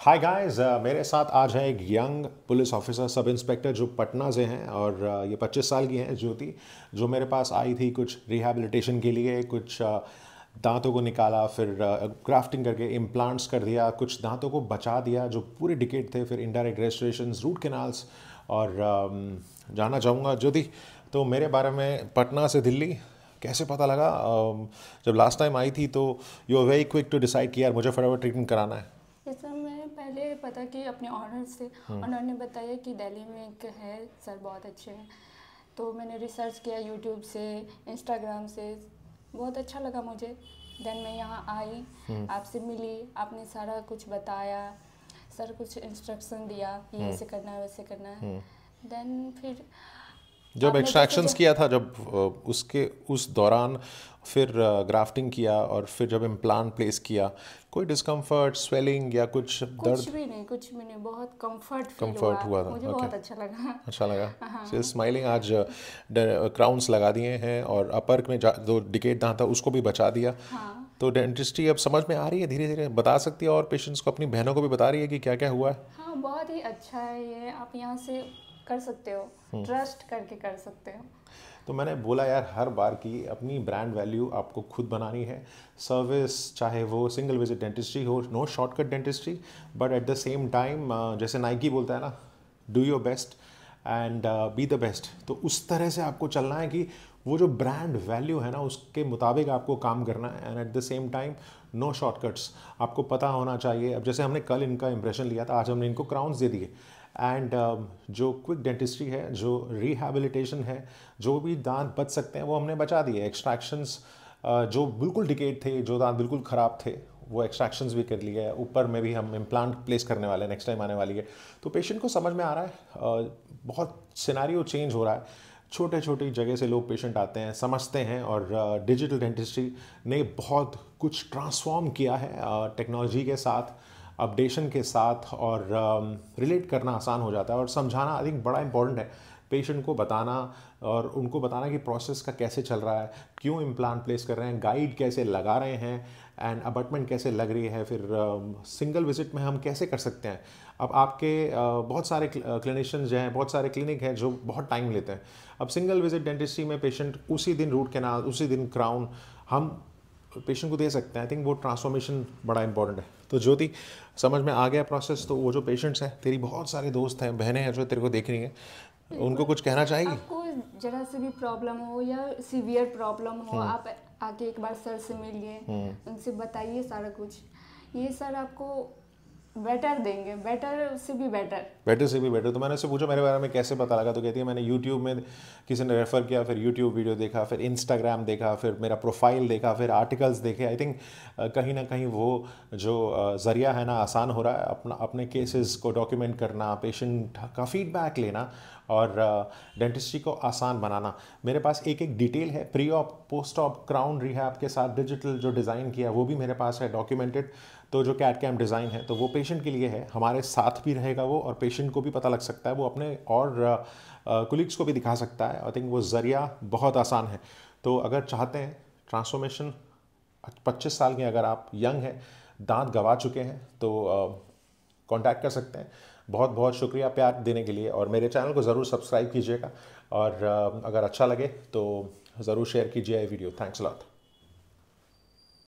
Hi guys मेरे साथ आज है एक young police officer sub inspector जो पटना से हैं और uh, ये 25 साल की हैं ज्योति जो मेरे पास आई थी कुछ रिहैबिलिटेशन के लिए कुछ uh, दांतों को निकाला फिर ग्राफ्टिंग uh, करके इम्प्लांट्स कर दिया कुछ दांतों को बचा दिया जो पूरे डिकेट थे फिर इनडायरेक्ट रेस्टोरेशन रूट कैनाल्स और um, जानना चाहूँगा। ज्योति तो मेरे बारे में पटना से दिल्ली कैसे पता लगा? Um, जब लास्ट टाइम आई थी तो you very quick to decide कि यार मुझे फटाफट ट्रीटमेंट कराना है। पहले पता कि अपने ऑनर से उन्होंने बताया कि दिल्ली में एक है सर बहुत अच्छे हैं। तो मैंने रिसर्च किया यूट्यूब से इंस्टाग्राम से बहुत अच्छा लगा मुझे। देन मैं यहाँ आई आपसे मिली आपने सारा कुछ बताया सर कुछ इंस्ट्रक्शन दिया कि ऐसे करना है वैसे करना है। देन फिर जब एक्सट्रैक्शंस किया था जब उसके उस दौरान फिर ग्राफ्टिंग किया और फिर जब इम्प्लांट प्लेस किया कोई डिस्कम्फर्ट स्वेलिंग या कुछ दर्द? कुछ भी नहीं कुछ भी नहीं बहुत कंफर्ट कंफर्ट हुआ, हुआ था। मुझे okay. बहुत अच्छा लगा। अच्छा लगा। हाँ। स्माइलिंग आज क्राउन्स लगा दिए हैं और अपर में जो डिकेट दांत था उसको भी बचा दिया। हाँ। तो डेंटिस्ट्री अब समझ में आ रही है धीरे धीरे बता सकती है और पेशेंट्स को अपनी बहनों को भी बता रही है कि क्या क्या हुआ है? हाँ बहुत ही अच्छा है ये। आप यहाँ से कर सकते हो ट्रस्ट हम्म। करके कर सकते हो। तो मैंने बोला यार हर बार की अपनी ब्रांड वैल्यू आपको खुद बनानी है। सर्विस चाहे वो सिंगल विज़िट डेंटिस्ट्री हो no shortcut dentistry but at the same time जैसे नाइकी बोलता है ना do your best and be the best तो उस तरह से आपको चलना है कि वो जो ब्रांड वैल्यू है ना उसके मुताबिक आपको काम करना है। And at the same time no shortcuts आपको पता होना चाहिए। अब जैसे हमने कल इनका इंप्रेशन लिया था आज हमने इनको क्राउन्स दे दिए। एंड uh, जो क्विक डेंटिस्ट्री है जो रिहेबिलिटेशन है जो भी दांत बच सकते हैं वो हमने बचा दिए। एक्सट्रैक्शंस जो बिल्कुल डिकेट थे जो दांत बिल्कुल ख़राब थे वो एक्सट्रैक्शंस भी कर लिए। ऊपर में भी हम इम्प्लांट प्लेस करने वाले हैं नेक्स्ट टाइम आने वाली है। तो पेशेंट को समझ में आ रहा है बहुत सिनारियो चेंज हो रहा है। छोटे छोटे जगह से लोग पेशेंट आते हैं समझते हैं और डिजिटल डेंटिस्ट्री ने बहुत कुछ ट्रांसफॉर्म किया है टेक्नोलॉजी के साथ। अपडेशन के साथ और रिलेट um, करना आसान हो जाता है और समझाना आई थिंक बड़ा इंपॉर्टेंट है। पेशेंट को बताना और उनको बताना कि प्रोसेस का कैसे चल रहा है क्यों इम्प्लांट प्लेस कर रहे हैं गाइड कैसे लगा रहे हैं एंड अबटमेंट कैसे लग रही है फिर सिंगल uh, विज़िट में हम कैसे कर सकते हैं। अब आपके uh, बहुत सारे क्लिनिशियंस जो हैं बहुत सारे क्लिनिक हैं जो बहुत टाइम लेते हैं। अब सिंगल विज़िट डेंटिस्ट्री में पेशेंट उसी दिन रूट कैनाल उसी दिन क्राउन हम पेशेंट को दे सकते हैं। आई थिंक वो ट्रांसफॉर्मेशन बड़ा इंपॉर्टेंट है। तो ज्योति समझ में आ गया प्रोसेस तो वो जो पेशेंट्स हैं तेरी बहुत सारे दोस्त हैं बहनें हैं जो तेरे को देख रही हैं उनको कुछ कहना चाहेगी? आपको जरा से भी प्रॉब्लम हो या सीवियर प्रॉब्लम हो हम्म। आप आके एक बार सर से मिलिए हम्म। उनसे बताइए सारा कुछ। ये सर आपको बेटर देंगे बेटर से भी बेटर बेटर से भी बेटर तो मैंने उससे पूछा, मेरे बारे में कैसे पता लगा? तो कहती है, मैंने यूट्यूब में किसी ने रेफ़र किया, फिर यूट्यूब वीडियो देखा, फिर इंस्टाग्राम देखा, फिर मेरा प्रोफ़ाइल देखा, फिर आर्टिकल्स देखे. आई थिंक कहीं ना कहीं वो जो ज़रिया है ना, आसान हो रहा है अपना, अपने केसेस को डॉक्यूमेंट करना पेशेंट का फीडबैक लेना और डेंटिस्ट्री को आसान बनाना। मेरे पास एक एक डिटेल है pre op post op crown rehab के साथ डिजिटल जो डिज़ाइन किया वो भी मेरे पास है डॉक्यूमेंटेड तो जो कैट कैम डिज़ाइन है तो वो पेशेंट के लिए है, हमारे साथ भी रहेगा वो और पेशेंट को भी पता लग सकता है, वो अपने और कुलीग्स को भी दिखा सकता है। आई थिंक वो ज़रिया बहुत आसान है। तो अगर चाहते हैं ट्रांसफॉर्मेशन पच्चीस साल के अगर आप यंग हैं, दांत गवा चुके हैं तो कांटेक्ट कर सकते हैं। बहुत बहुत शुक्रिया प्यार देने के लिए और मेरे चैनल को ज़रूर सब्सक्राइब कीजिएगा और अगर अच्छा लगे तो ज़रूर शेयर कीजिए ये वीडियो। Thanks lot